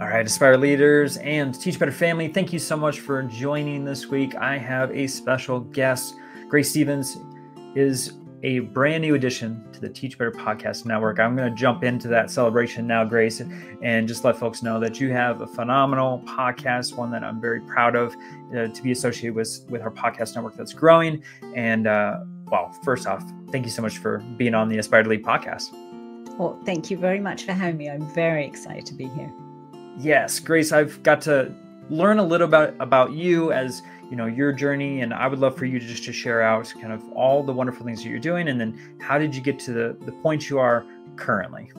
All right, Aspire leaders and Teach Better family, thank you so much for joining this week. I have a special guest. Grace Stevens is a brand new addition to the Teach Better Podcast Network. I'm going to jump into that celebration now, Grace, and just let folks know that you have a phenomenal podcast, one that I'm very proud of uh, to be associated with with our podcast network that's growing. And uh, well, first off, thank you so much for being on the Aspire to Lead podcast. Well, thank you very much for having me. I'm very excited to be here. Yes, Grace, I've got to learn a little bit about you as you know your journey and i would love for you to just to share out kind of all the wonderful things that you're doing and then how did you get to the the point you are currently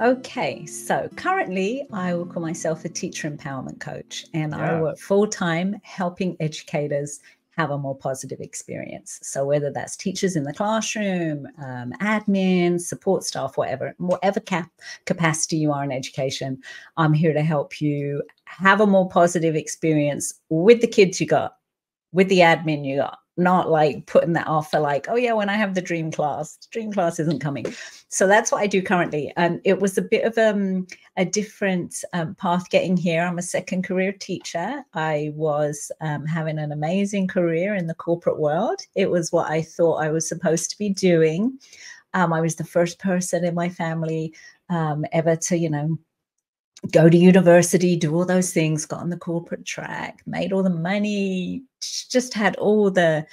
okay so currently i will call myself a teacher empowerment coach and yeah. i work full-time helping educators have a more positive experience. So whether that's teachers in the classroom, um, admin, support staff, whatever, whatever cap- capacity you are in education, I'm here to help you have a more positive experience with the kids you got, with the admin you got, not like putting that off for like, oh yeah, when I have the dream class, dream class isn't coming. So that's what I do currently. And it was a bit of um, a different um, path getting here. I'm a second career teacher. I was um, having an amazing career in the corporate world. It was what I thought I was supposed to be doing. Um, I was the first person in my family um, ever to, you know, go to university, do all those things, got on the corporate track, made all the money, just had all the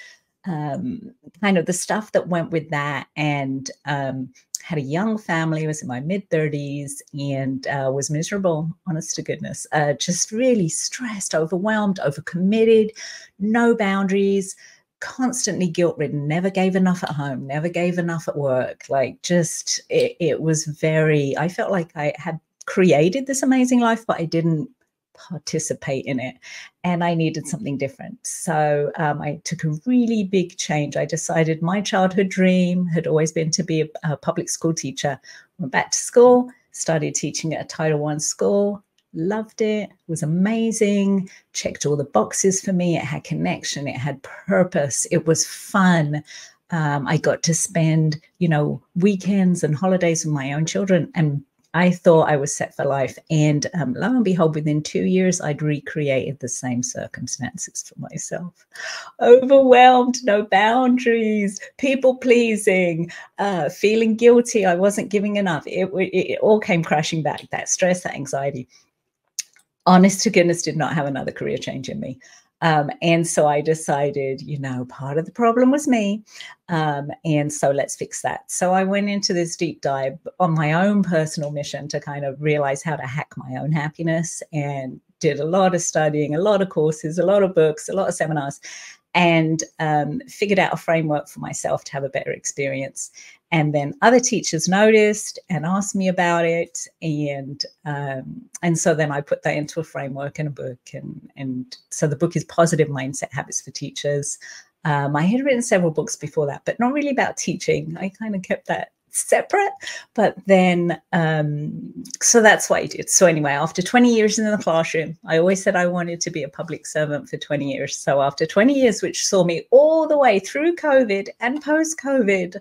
um, kind of the stuff that went with that, and um, had a young family. Was in my mid thirties and uh, was miserable. Honest to goodness, uh, just really stressed, overwhelmed, overcommitted, no boundaries. Constantly guilt ridden, never gave enough at home, never gave enough at work. Like, just it, it was very, I felt like I had created this amazing life, but I didn't participate in it and I needed something different. So um, I took a really big change. I decided my childhood dream had always been to be a, a public school teacher. Went back to school, started teaching at a Title One school, loved it, was amazing, checked all the boxes for me. It had connection, it had purpose, it was fun. Um, I got to spend, you know, weekends and holidays with my own children and I thought I was set for life. And um, lo and behold, within two years, I'd recreated the same circumstances for myself. Overwhelmed, no boundaries, people pleasing, uh, feeling guilty. I wasn't giving enough. It, it, it all came crashing back that stress, that anxiety. Honest to goodness, did not have another career change in me. Um, and so I decided, you know, part of the problem was me. Um, and so let's fix that. So I went into this deep dive on my own personal mission to kind of realize how to hack my own happiness and did a lot of studying, a lot of courses, a lot of books, a lot of seminars, and um, figured out a framework for myself to have a better experience. And then other teachers noticed and asked me about it, and um, and so then I put that into a framework and a book, and and so the book is Positive Mindset Habits for Teachers. Um, I had written several books before that, but not really about teaching. I kind of kept that separate. But then, um, so that's what I did. So, anyway, after 20 years in the classroom, I always said I wanted to be a public servant for 20 years. So, after 20 years, which saw me all the way through COVID and post COVID,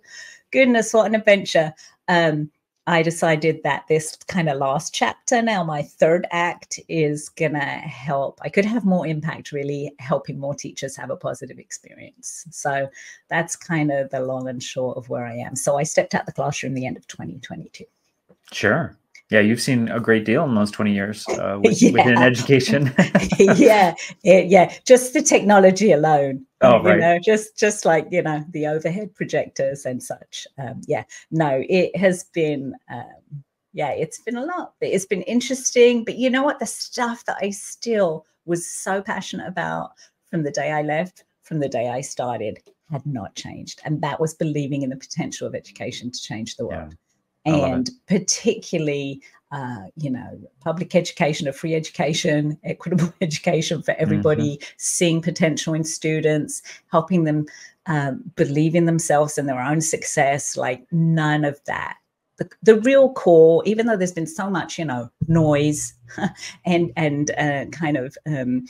goodness, what an adventure. Um, I decided that this kind of last chapter, now my third act, is going to help. I could have more impact, really helping more teachers have a positive experience. So that's kind of the long and short of where I am. So I stepped out the classroom the end of 2022. Sure. Yeah, you've seen a great deal in those 20 years uh, with, yeah. within education. yeah, yeah, just the technology alone. Oh, right. You know, just just like you know the overhead projectors and such. Um, yeah, no, it has been. Um, yeah, it's been a lot. It's been interesting, but you know what? The stuff that I still was so passionate about from the day I left, from the day I started, had not changed, and that was believing in the potential of education to change the world. Yeah and particularly uh, you know, public education a free education, equitable education for everybody, mm-hmm. seeing potential in students, helping them um, believe in themselves and their own success. Like none of that. The, the real core, even though there's been so much, you know, noise and and uh, kind of um,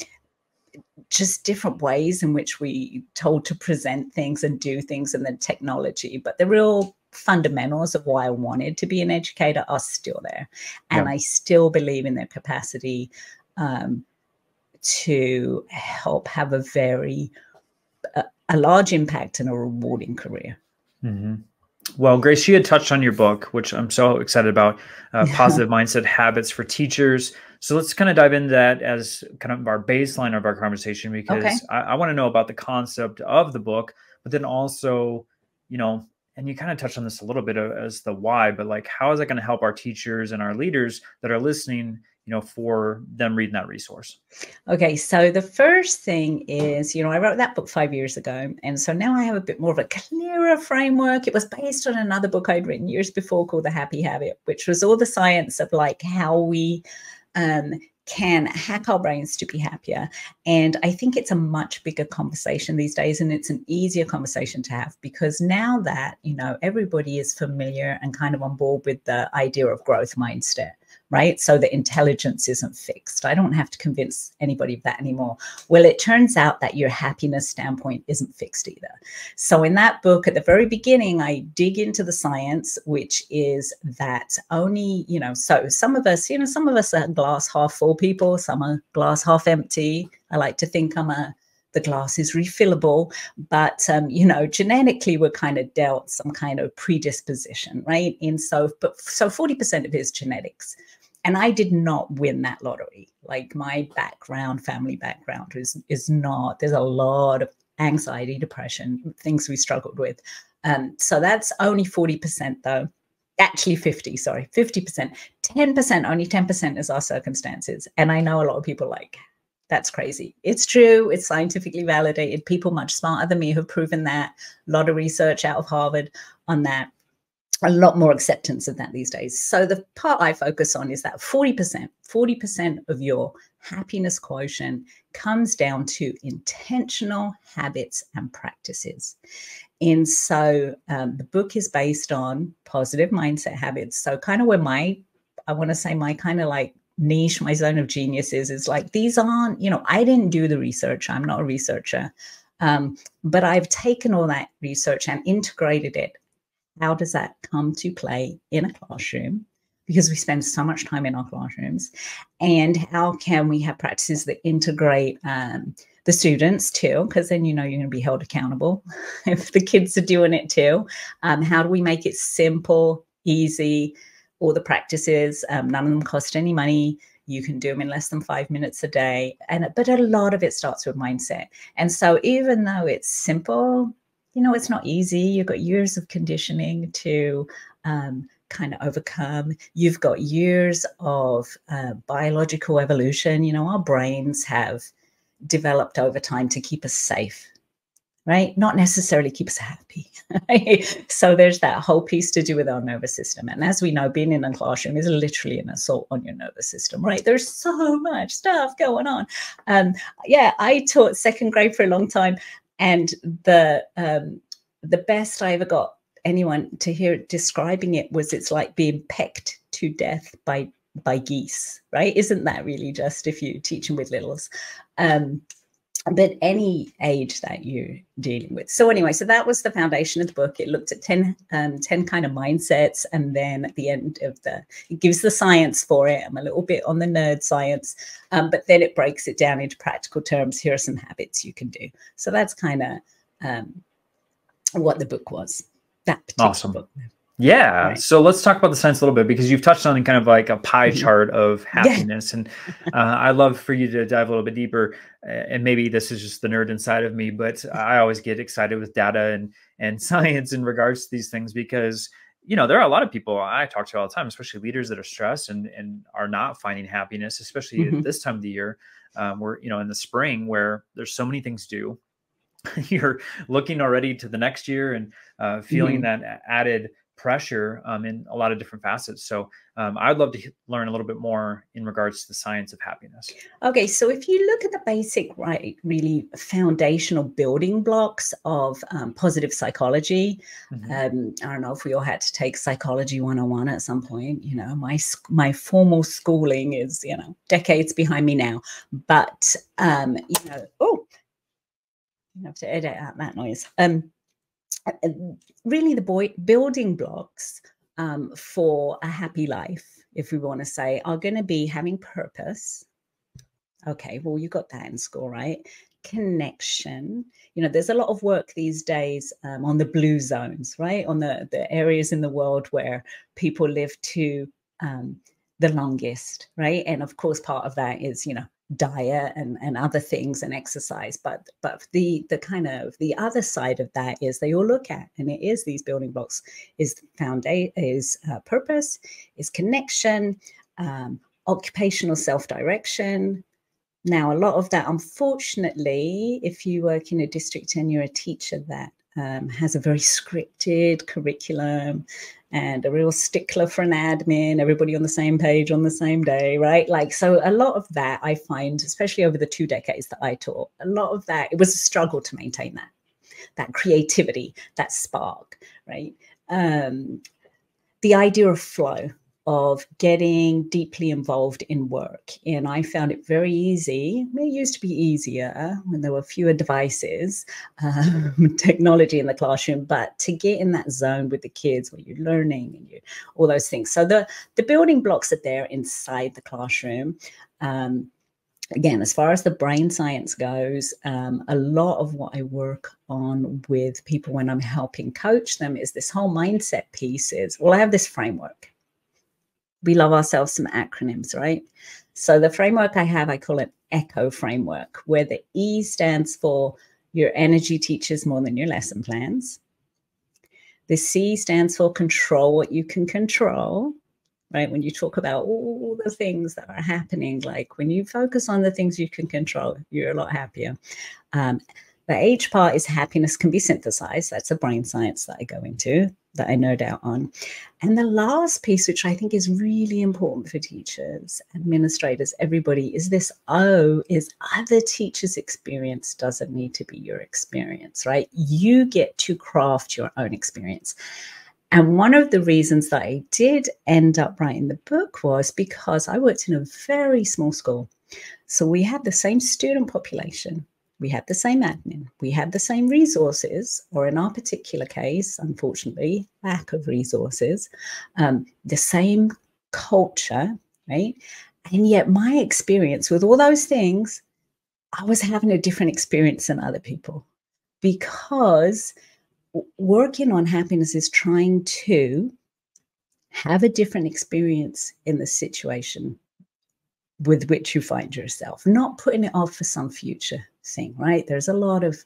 just different ways in which we told to present things and do things and the technology, but the real fundamentals of why I wanted to be an educator are still there. And yeah. I still believe in their capacity um, to help have a very, uh, a large impact and a rewarding career. Mm-hmm. Well, Grace, you had touched on your book, which I'm so excited about uh, Positive Mindset Habits for Teachers. So let's kind of dive into that as kind of our baseline of our conversation because okay. I, I want to know about the concept of the book, but then also, you know, and you kind of touched on this a little bit as the why, but like, how is that going to help our teachers and our leaders that are listening you know, for them reading that resource? Okay, so the first thing is, you know, I wrote that book five years ago. And so now I have a bit more of a clearer framework. It was based on another book I'd written years before called The Happy Habit, which was all the science of like how we um, can hack our brains to be happier. And I think it's a much bigger conversation these days. And it's an easier conversation to have because now that, you know, everybody is familiar and kind of on board with the idea of growth mindset right? So the intelligence isn't fixed. I don't have to convince anybody of that anymore. Well, it turns out that your happiness standpoint isn't fixed either. So in that book, at the very beginning, I dig into the science, which is that only, you know, so some of us, you know, some of us are glass half full people, some are glass half empty. I like to think I'm a the glass is refillable but um, you know genetically we're kind of dealt some kind of predisposition right and so but so 40% of it is genetics and I did not win that lottery. Like my background, family background is is not. There's a lot of anxiety, depression, things we struggled with. Um, so that's only forty percent, though. Actually, fifty. Sorry, fifty percent. Ten percent. Only ten percent is our circumstances. And I know a lot of people like that's crazy. It's true. It's scientifically validated. People much smarter than me have proven that. A lot of research out of Harvard on that a lot more acceptance of that these days. So the part I focus on is that 40%, 40% of your happiness quotient comes down to intentional habits and practices. And so um, the book is based on positive mindset habits. So kind of where my, I want to say my kind of like niche, my zone of genius is, is like, these aren't, you know, I didn't do the research. I'm not a researcher. Um, but I've taken all that research and integrated it how does that come to play in a classroom? Because we spend so much time in our classrooms. And how can we have practices that integrate um, the students too? Because then you know you're going to be held accountable if the kids are doing it too. Um, how do we make it simple, easy? All the practices, um, none of them cost any money you can do them in less than five minutes a day and but a lot of it starts with mindset and so even though it's simple you know, it's not easy. You've got years of conditioning to um, kind of overcome. You've got years of uh, biological evolution. You know, our brains have developed over time to keep us safe, right? Not necessarily keep us happy. so there's that whole piece to do with our nervous system. And as we know, being in a classroom is literally an assault on your nervous system, right? There's so much stuff going on. Um, yeah, I taught second grade for a long time and the um, the best I ever got anyone to hear describing it was it's like being pecked to death by by geese, right? Isn't that really just if you teach them with littles? Um, but any age that you're dealing with. So anyway, so that was the foundation of the book. It looked at 10, um, 10 kind of mindsets. And then at the end of the, it gives the science for it. I'm a little bit on the nerd science, um, but then it breaks it down into practical terms. Here are some habits you can do. So that's kind of um, what the book was. That awesome. book. Yeah. Right. So let's talk about the science a little bit because you've touched on kind of like a pie mm-hmm. chart of happiness. Yeah. And uh, I'd love for you to dive a little bit deeper. And maybe this is just the nerd inside of me, but I always get excited with data and, and science in regards to these things because, you know, there are a lot of people I talk to all the time, especially leaders that are stressed and, and are not finding happiness, especially mm-hmm. this time of the year. Um, we're, you know, in the spring where there's so many things due. You're looking already to the next year and uh, feeling mm-hmm. that added pressure um, in a lot of different facets. So um, I'd love to learn a little bit more in regards to the science of happiness. Okay, so if you look at the basic, right, really foundational building blocks of um, positive psychology, mm-hmm. Um, I don't know if we all had to take psychology 101 at some point. You know, my my formal schooling is you know decades behind me now, but um, you know, oh, you have to edit out that noise. Um, really the boy building blocks um, for a happy life, if we want to say, are going to be having purpose. Okay, well, you got that in school, right? Connection. You know, there's a lot of work these days um, on the blue zones, right? On the, the areas in the world where people live to um, the longest, right? And of course, part of that is, you know, diet and, and other things and exercise but but the the kind of the other side of that is they all look at and it is these building blocks is foundation is uh, purpose is connection um, occupational self-direction. Now a lot of that unfortunately if you work in a district and you're a teacher that um, has a very scripted curriculum and a real stickler for an admin, everybody on the same page on the same day, right? Like, so a lot of that I find, especially over the two decades that I taught, a lot of that, it was a struggle to maintain that, that creativity, that spark, right? Um, the idea of flow, of getting deeply involved in work. And I found it very easy. It used to be easier when there were fewer devices, um, technology in the classroom, but to get in that zone with the kids where you're learning and you all those things. So the, the building blocks are there inside the classroom. Um, again, as far as the brain science goes, um, a lot of what I work on with people when I'm helping coach them is this whole mindset piece is, well, I have this framework we love ourselves some acronyms, right? So the framework I have, I call it ECHO framework, where the E stands for your energy teaches more than your lesson plans. The C stands for control what you can control, right? When you talk about all the things that are happening, like when you focus on the things you can control, you're a lot happier. Um, the H part is happiness can be synthesized. That's a brain science that I go into that I no doubt on. And the last piece, which I think is really important for teachers, administrators, everybody, is this O is other teachers' experience doesn't need to be your experience, right? You get to craft your own experience. And one of the reasons that I did end up writing the book was because I worked in a very small school. So we had the same student population, we had the same admin, we had the same resources, or in our particular case, unfortunately, lack of resources, um, the same culture, right? And yet, my experience with all those things, I was having a different experience than other people because working on happiness is trying to have a different experience in the situation with which you find yourself, not putting it off for some future thing, right? There's a lot of,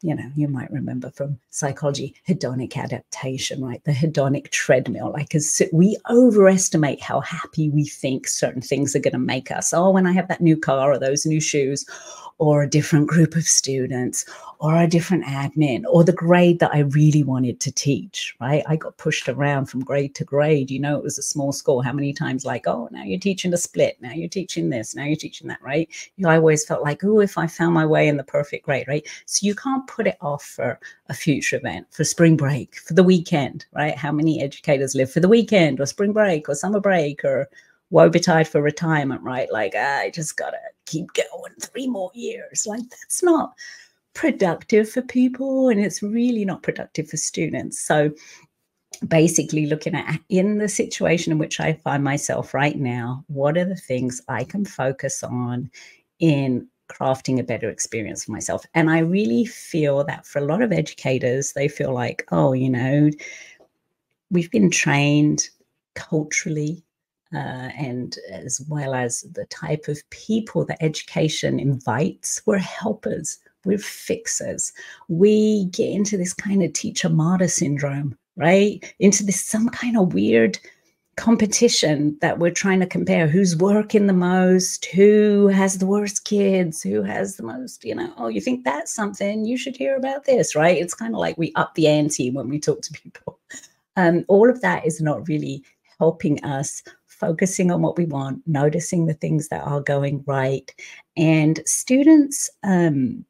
you know, you might remember from psychology, hedonic adaptation, right? The hedonic treadmill. Like, as we overestimate how happy we think certain things are going to make us. Oh, when I have that new car or those new shoes, or a different group of students or a different admin or the grade that I really wanted to teach, right? I got pushed around from grade to grade. You know, it was a small school. How many times, like, oh, now you're teaching a split. Now you're teaching this. Now you're teaching that, right? You know, I always felt like, oh, if I found my way in the perfect grade, right? So you can't put it off for a future event, for spring break, for the weekend, right? How many educators live for the weekend or spring break or summer break or woe betide for retirement, right? Like, ah, I just gotta keep going three more years. Like, that's not productive for people and it's really not productive for students. So, basically, looking at in the situation in which I find myself right now, what are the things I can focus on in crafting a better experience for myself? And I really feel that for a lot of educators, they feel like, oh, you know, we've been trained culturally uh, and as well as the type of people that education invites, we're helpers, we're fixers. We get into this kind of teacher martyr syndrome, right? Into this some kind of weird competition that we're trying to compare who's working the most, who has the worst kids, who has the most, you know, oh, you think that's something, you should hear about this, right? It's kind of like we up the ante when we talk to people. Um, all of that is not really helping us focusing on what we want, noticing the things that are going right. And students, um,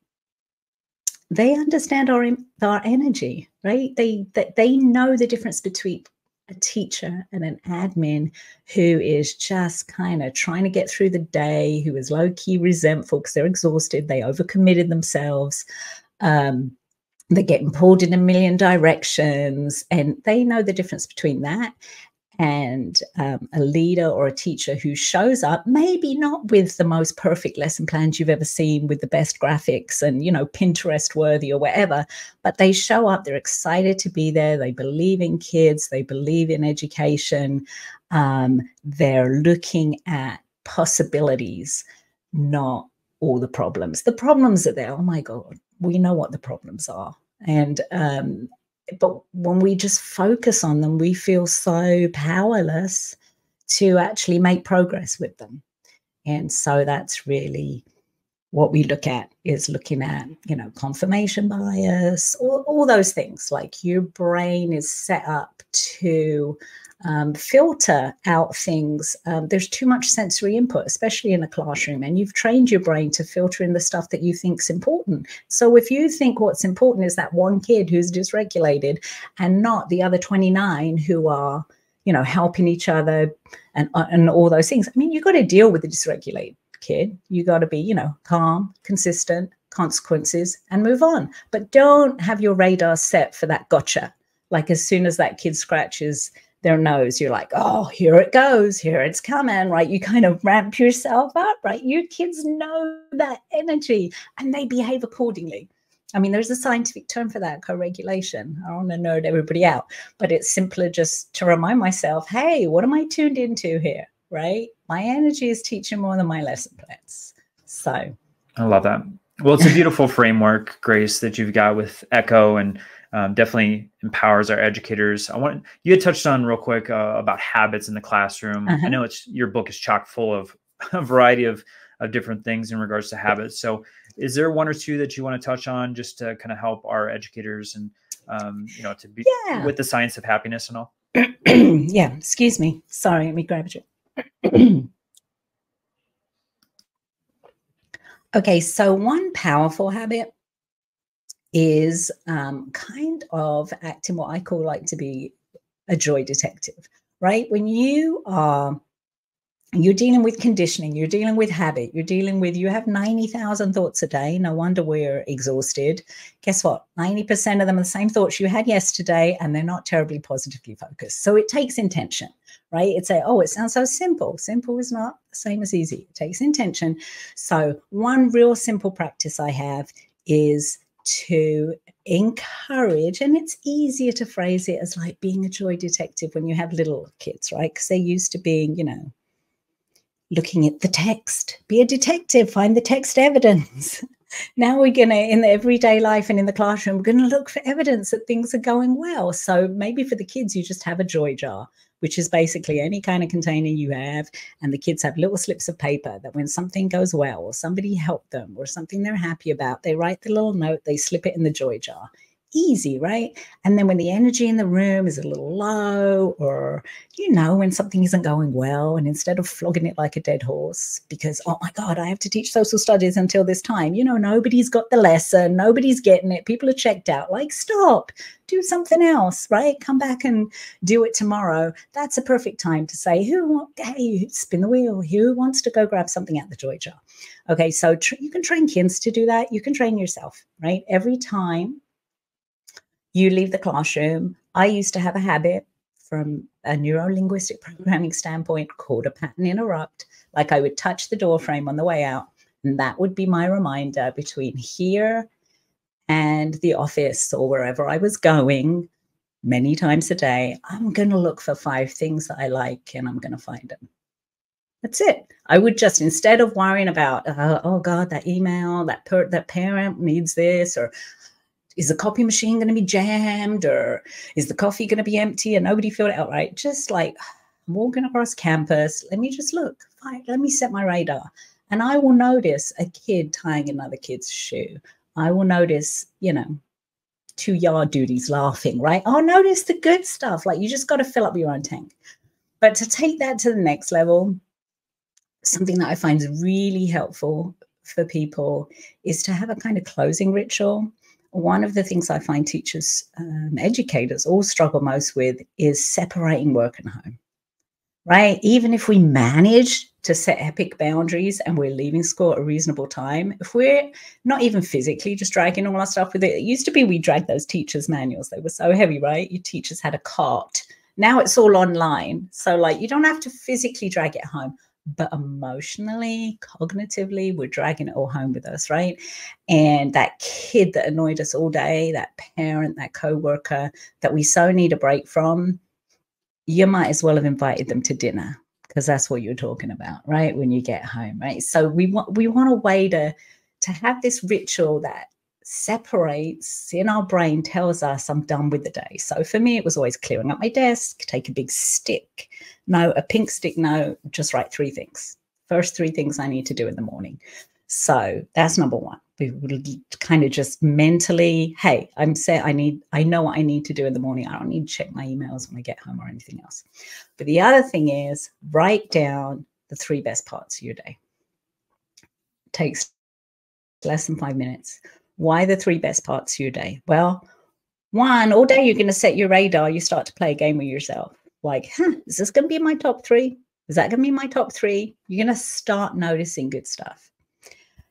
they understand our, our energy, right? They, they, they know the difference between a teacher and an admin who is just kind of trying to get through the day, who is low key resentful because they're exhausted, they overcommitted themselves. Um, they're getting pulled in a million directions and they know the difference between that and um, a leader or a teacher who shows up maybe not with the most perfect lesson plans you've ever seen with the best graphics and you know pinterest worthy or whatever but they show up they're excited to be there they believe in kids they believe in education um, they're looking at possibilities not all the problems. The problems are there. Oh my god we know what the problems are. And um, but when we just focus on them, we feel so powerless to actually make progress with them. And so that's really what we look at is looking at, you know, confirmation bias, all, all those things. Like your brain is set up to um, filter out things. Um, there's too much sensory input, especially in a classroom, and you've trained your brain to filter in the stuff that you think's important. So if you think what's important is that one kid who's dysregulated, and not the other 29 who are, you know, helping each other and uh, and all those things. I mean, you've got to deal with the dysregulated kid. You've got to be, you know, calm, consistent, consequences, and move on. But don't have your radar set for that gotcha. Like as soon as that kid scratches their nose, you're like, oh, here it goes, here it's coming, right? You kind of ramp yourself up, right? Your kids know that energy and they behave accordingly. I mean, there's a scientific term for that, co-regulation. I don't want to nerd everybody out, but it's simpler just to remind myself, hey, what am I tuned into here? Right? My energy is teaching more than my lesson plans. So I love that. Well, it's a beautiful framework, Grace, that you've got with Echo and um, definitely empowers our educators. I want you had touched on real quick uh, about habits in the classroom. Uh-huh. I know it's your book is chock full of a variety of of different things in regards to habits. So, is there one or two that you want to touch on just to kind of help our educators and um, you know to be yeah. with the science of happiness and all? yeah. Excuse me. Sorry. Let me grab it. okay. So one powerful habit is um, kind of acting what I call like to be a joy detective, right? When you are you're dealing with conditioning, you're dealing with habit, you're dealing with you have 90,000 thoughts a day. No wonder we're exhausted. Guess what? 90% of them are the same thoughts you had yesterday, and they're not terribly positively focused. So it takes intention, right? It's a, oh, it sounds so simple. Simple is not the same as easy. It takes intention. So, one real simple practice I have is to encourage, and it's easier to phrase it as like being a joy detective when you have little kids, right? Because they're used to being, you know, looking at the text. Be a detective, find the text evidence. now we're going to, in the everyday life and in the classroom, we're going to look for evidence that things are going well. So maybe for the kids, you just have a joy jar which is basically any kind of container you have. And the kids have little slips of paper that when something goes well or somebody helped them or something they're happy about, they write the little note, they slip it in the joy jar easy, right? And then when the energy in the room is a little low, or you know, when something isn't going well, and instead of flogging it like a dead horse, because oh my God, I have to teach social studies until this time, you know, nobody's got the lesson, nobody's getting it, people are checked out. Like, stop, do something else, right? Come back and do it tomorrow. That's a perfect time to say, who, hey, spin the wheel, who wants to go grab something out the joy jar? Okay, so tr- you can train kids to do that. You can train yourself, right? Every time you leave the classroom. I used to have a habit from a neurolinguistic programming standpoint called a pattern interrupt. Like I would touch the door frame on the way out, and that would be my reminder between here and the office or wherever I was going many times a day. I'm going to look for five things that I like and I'm going to find them. That's it. I would just instead of worrying about uh, oh god that email that per- that parent needs this or is the copy machine going to be jammed or is the coffee going to be empty and nobody filled it out right? Just like walking across campus, let me just look. Let me set my radar. And I will notice a kid tying another kid's shoe. I will notice, you know, two yard duties laughing, right? I'll notice the good stuff. Like you just got to fill up your own tank. But to take that to the next level, something that I find is really helpful for people is to have a kind of closing ritual one of the things I find teachers, um, educators all struggle most with is separating work and home. right? Even if we manage to set epic boundaries and we're leaving school at a reasonable time, if we're not even physically just dragging all our stuff with it, it used to be we dragged those teachers' manuals. They were so heavy, right? Your teachers had a cart. Now it's all online. So, like, you don't have to physically drag it home but emotionally, cognitively, we're dragging it all home with us, right? And that kid that annoyed us all day, that parent, that coworker that we so need a break from, you might as well have invited them to dinner because that's what you're talking about, right? When you get home, right? So we want we want a way to to have this ritual that separates in our brain tells us I'm done with the day. So for me, it was always clearing up my desk, take a big stick. No, a pink stick, no, just write three things. First three things I need to do in the morning. So that's number one. We would kind of just mentally, hey, I'm set. I need, I know what I need to do in the morning. I don't need to check my emails when I get home or anything else. But the other thing is write down the three best parts of your day. It takes less than five minutes why the three best parts of your day? Well, one, all day you're going to set your radar. You start to play a game with yourself. Like, huh, is this going to be my top three? Is that going to be my top three? You're going to start noticing good stuff.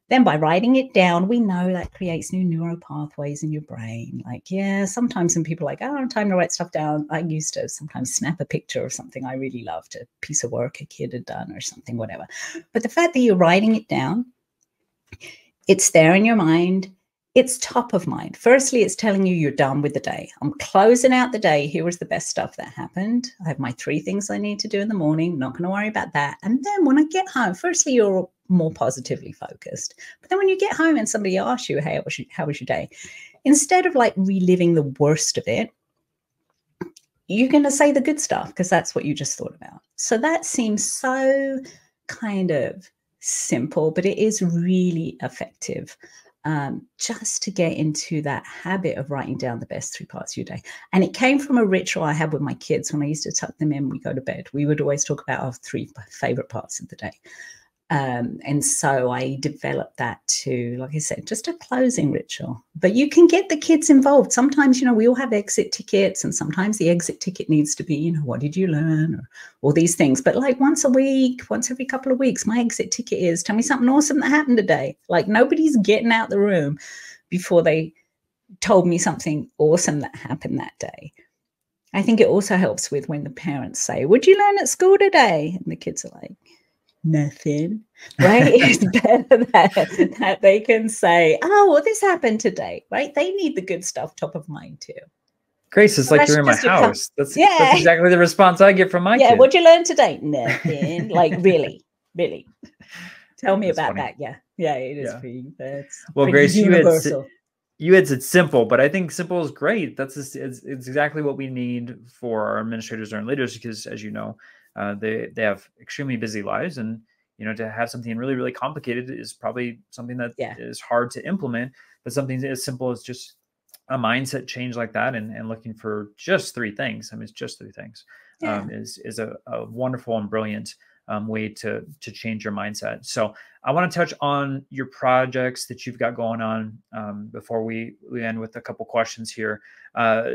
Then by writing it down, we know that creates new neural pathways in your brain. Like, yeah, sometimes when people are like, oh, I don't have time to write stuff down. I used to sometimes snap a picture of something I really loved, a piece of work a kid had done or something, whatever. But the fact that you're writing it down, it's there in your mind it's top of mind. Firstly, it's telling you you're done with the day. I'm closing out the day. Here was the best stuff that happened. I have my three things I need to do in the morning. Not going to worry about that. And then when I get home, firstly, you're more positively focused. But then when you get home and somebody asks you, hey, how was your, day? Instead of like reliving the worst of it, you're going to say the good stuff because that's what you just thought about. So that seems so kind of simple, but it is really effective um, just to get into that habit of writing down the best three parts of your day. And it came from a ritual I had with my kids when I used to tuck them in, we go to bed. We would always talk about our three favorite parts of the day. Um, and so I developed that to, like I said, just a closing ritual. But you can get the kids involved. Sometimes, you know, we all have exit tickets, and sometimes the exit ticket needs to be, you know, what did you learn or all these things. But like once a week, once every couple of weeks, my exit ticket is tell me something awesome that happened today. Like nobody's getting out the room before they told me something awesome that happened that day. I think it also helps with when the parents say, Would you learn at school today? And the kids are like, nothing, right? it's better that, that they can say, oh, well, this happened today, right? They need the good stuff top of mind too. Grace, it's so like you're in my house. That's, yeah. that's exactly the response I get from my yeah. Kid. What'd you learn today? Nothing. like really, really. Tell me that's about funny. that. Yeah, yeah, it is yeah. pretty. That's well, pretty Grace, universal. you had you had said simple, but I think simple is great. That's just, it's, it's exactly what we need for our administrators and leaders because, as you know, uh, they they have extremely busy lives, and you know to have something really really complicated is probably something that yeah. is hard to implement. But something as simple as just a mindset change like that, and, and looking for just three things. I mean, it's just three things. Yeah. Um, is is a, a wonderful and brilliant um, way to to change your mindset. So I want to touch on your projects that you've got going on um, before we we end with a couple questions here. Uh,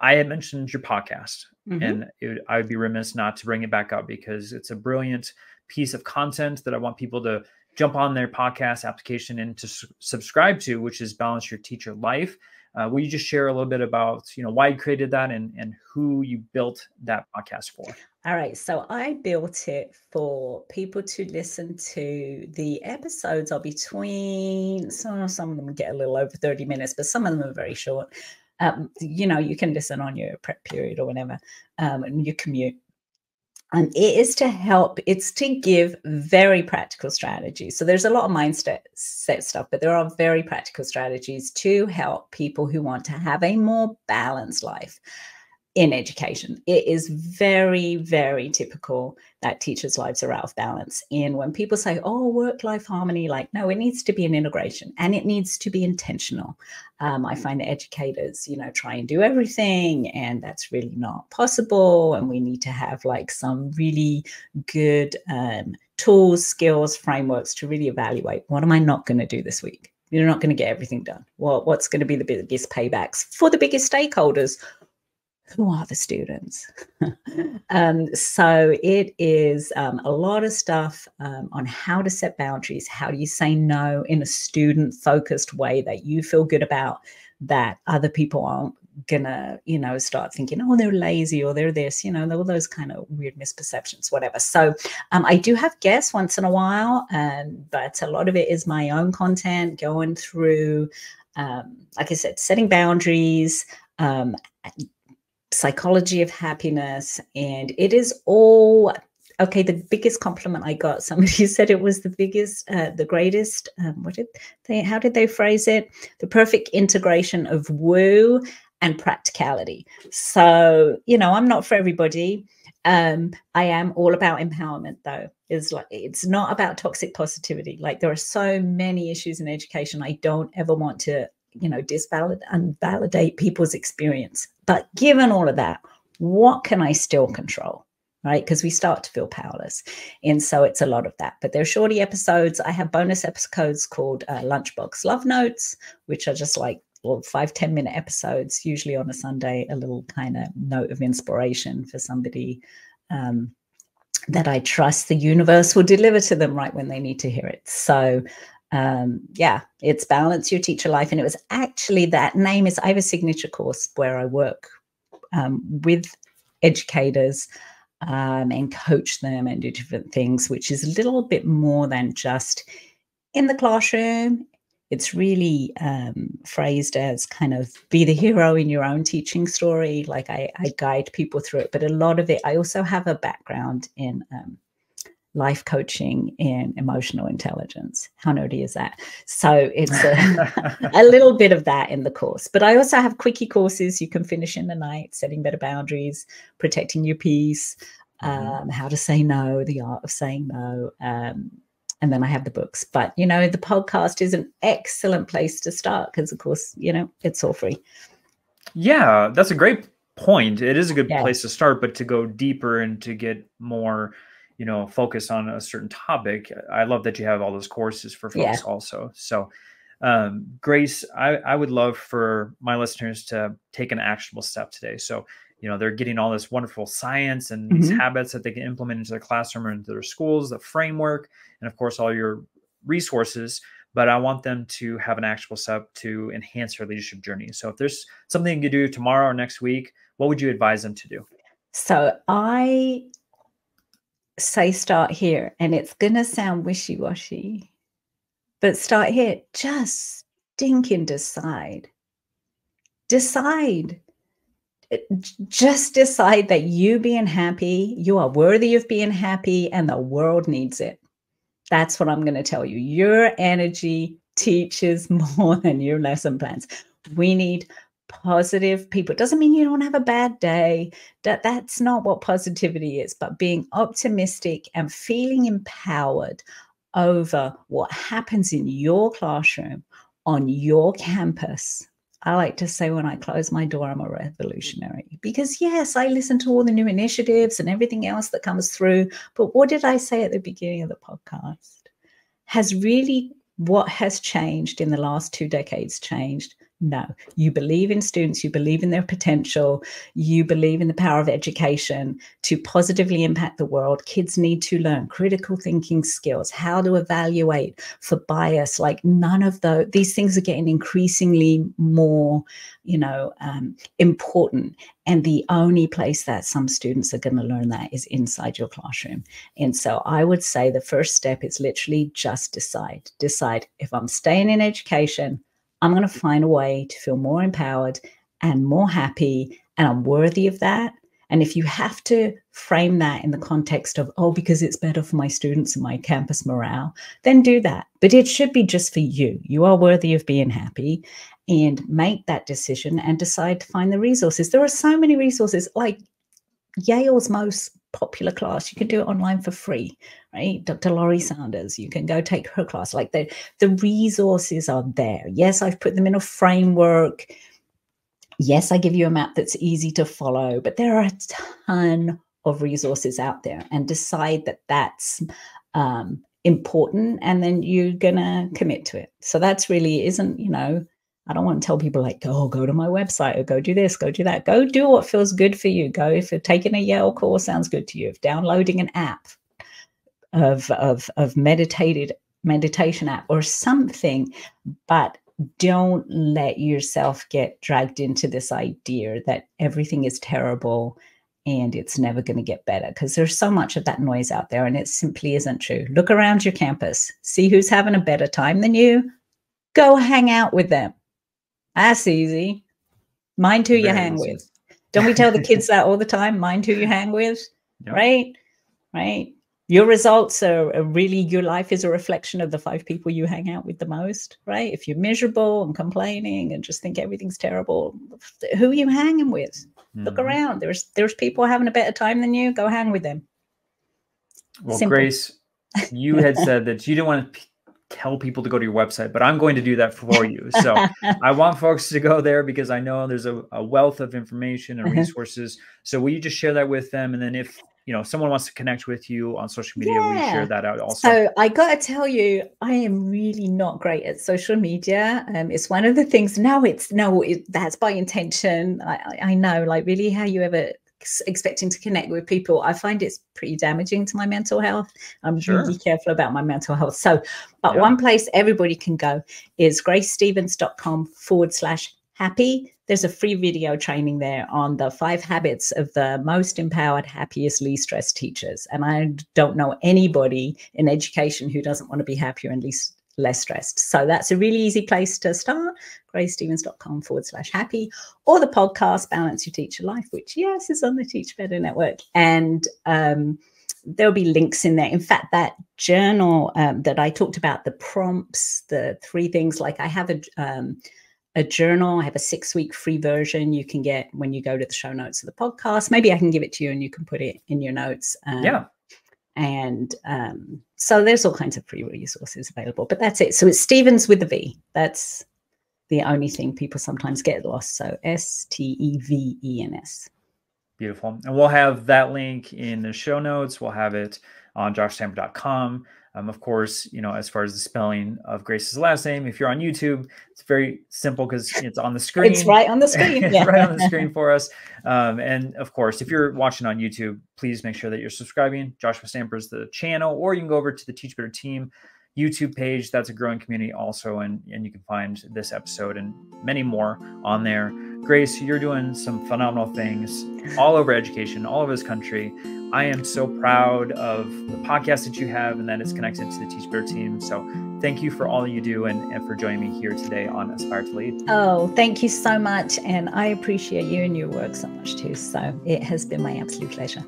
I had mentioned your podcast, mm-hmm. and it, I would be remiss not to bring it back up because it's a brilliant piece of content that I want people to jump on their podcast application and to subscribe to, which is Balance Your Teacher Life. Uh, will you just share a little bit about you know why you created that and and who you built that podcast for? All right, so I built it for people to listen to. The episodes are between some some of them get a little over thirty minutes, but some of them are very short um, you know, you can listen on your prep period or whenever, um, and your commute. And it is to help, it's to give very practical strategies. So there's a lot of mindset set stuff, but there are very practical strategies to help people who want to have a more balanced life in education. It is very, very typical that teachers' lives are out of balance. And when people say, oh, work life harmony, like, no, it needs to be an integration and it needs to be intentional. Um, I find that educators, you know, try and do everything, and that's really not possible. And we need to have like some really good um, tools, skills, frameworks to really evaluate what am I not going to do this week? You're not going to get everything done. Well, what's going to be the biggest paybacks for the biggest stakeholders? Who are the students? um, so it is um, a lot of stuff um, on how to set boundaries. How do you say no in a student focused way that you feel good about that other people aren't gonna, you know, start thinking, oh, they're lazy or they're this, you know, all those kind of weird misperceptions, whatever. So um, I do have guests once in a while, and but a lot of it is my own content going through. Um, like I said, setting boundaries, um, psychology of happiness and it is all okay the biggest compliment i got somebody said it was the biggest uh, the greatest um, what did they how did they phrase it? The perfect integration of woo and practicality. So you know i'm not for everybody. Um i am all about empowerment though is like it's not about toxic positivity. Like there are so many issues in education i don't ever want to you know disvalidate and validate people's experience. But given all of that what can i still control right? Because we start to feel powerless. And so it's a lot of that. But they're shorty episodes. I have bonus episodes called uh, lunchbox love notes which are just like well, five ten minute episodes usually on a sunday a little kind of note of inspiration for somebody um, that i trust the universe will deliver to them right when they need to hear it. So um, yeah, it's Balance Your Teacher Life. And it was actually that name is, I have a signature course where I work um, with educators um, and coach them and do different things, which is a little bit more than just in the classroom. It's really um, phrased as kind of be the hero in your own teaching story. Like I, I, guide people through it, but a lot of it, I also have a background in um, life coaching and emotional intelligence. How nerdy is that? So it's a, a, little bit of that in the course. But I also have quickie courses you can finish in the night, setting better boundaries, protecting your peace, mm-hmm. um, how to say no, the art of saying no. Um, and then I have the books. But, you know, the podcast is an excellent place to start because, of course, you know, it's all free. Yeah, that's a great point. It is a good yeah. place to start, but to go deeper and to get more you know focus on a certain topic i love that you have all those courses for folks yeah. also so um, grace I, I would love for my listeners to take an actionable step today so you know they're getting all this wonderful science and mm-hmm. these habits that they can implement into their classroom or into their schools the framework and of course all your resources but i want them to have an actionable step to enhance their leadership journey so if there's something you do tomorrow or next week what would you advise them to do so i say start here and it's going to sound wishy-washy but start here. Just think and decide. Decide. Just decide that you being happy you are worthy of being happy and the world needs it. That's what i'm going to tell you. Your energy teaches more than your lesson plans. We need positive people. It doesn't mean you don't have a bad day. That that's not what positivity is, but being optimistic and feeling empowered over what happens in your classroom on your campus. I like to say when I close my door, I'm a revolutionary because, yes, I listen to all the new initiatives and everything else that comes through. But what did I say at the beginning of the podcast? Has really what has changed in the last two decades changed? No, you believe in students, you believe in their potential, you believe in the power of education to positively impact the world. Kids need to learn critical thinking skills, how to evaluate for bias. Like none of the these things are getting increasingly more, you know, um, important. And the only place that some students are going to learn that is inside your classroom. And so I would say the first step is literally just decide. Decide if I'm staying in education I'm going to find a way to feel more empowered and more happy, and I'm worthy of that. And if you have to frame that in the context of, oh, because it's better for my students and my campus morale, then do that. But it should be just for you. You are worthy of being happy and make that decision and decide to find the resources. There are so many resources, like Yale's most popular class. You can do it online for free, right? Dr. Laurie Santos, you can go take her class. Like the, the resources are there. Yes, I've put them in a framework. Yes, I give you a map that's easy to follow, but there are a ton of resources out there and decide that that's um, important and then you're going to commit to it. So that's really isn't, you know, I don't want to tell people like, oh, go to my website or go do this, go do that. Go do what feels good for you. Go if taking a Yale course sounds good to you, if downloading an app of of of meditated meditation app or something, but don't let yourself get dragged into this idea that everything is terrible and it's never going to get better because there's so much of that noise out there and it simply isn't true. Look around your campus, see who's having a better time than you, go hang out with them. That's easy. Mind who Very you hang easy. with. Don't we tell the kids that all the time? Mind who you hang with, yep. right? Right. Your results are, are really your life is a reflection of the five people you hang out with the most, right? If you're miserable and complaining and just think everything's terrible, who are you hanging with? Mm-hmm. Look around. There's there's people having a better time than you. Go hang with them. Well, Simple. Grace, you had said that you didn't want to tell people to go to your website, but I'm going to do that for you. So I want folks to go there because I know there's a, a wealth of information and resources. so will you just share that with them? And then if you know someone wants to connect with you on social media, yeah. we share that out also. So I got to tell you, I am really not great at social media. Um, it's one of the things. No, it's no, it, that's by intention. I, I, I know, like really, how you ever expecting to connect with people, I find it's pretty damaging to my mental health. I'm sure. really careful about my mental health. So, but yeah. one place everybody can go is gracestevens.com forward slash happy. There's a free video training there on the five habits of the most empowered, happiest, least stressed teachers. And I don't know anybody in education who doesn't want to be happier and least less stressed. So that's a really easy place to start. gracestevens.com forward slash happy or the podcast Balance Your Teacher Life, which yes is on the Teach Better Network. And um, there'll be links in there. In fact, that journal um, that I talked about, the prompts, the three things, like I have a um, a journal. I have a six week free version you can get when you go to the show notes of the podcast. Maybe I can give it to you and you can put it in your notes. Um, yeah. And um, so there's all kinds of free resources available, but that's it. So it's Stevens with a V. That's the only thing people sometimes get lost. So S T E V E N S. Beautiful. And we'll have that link in the show notes. We'll have it on joshstamper.com. Um, of course, you know, as far as the spelling of Grace's last name, if you're on YouTube, it's very simple because it's on the screen. It's right on the screen. Yeah. right on the screen for us. Um, and of course, if you're watching on YouTube, please make sure that you're subscribing. Joshua Stamper is the channel, or you can go over to the Teach Better Team YouTube page. That's a growing community also, and and you can find this episode and many more on there. Grace, you're doing some phenomenal things all over education, all over this country. I am so proud of the podcast that you have and that it's connected to the Teach Better team. So thank you for all you do and, and for joining me here today on Aspire to Lead. Oh, thank you so much. And I appreciate you and your work so much too. So it has been my absolute pleasure.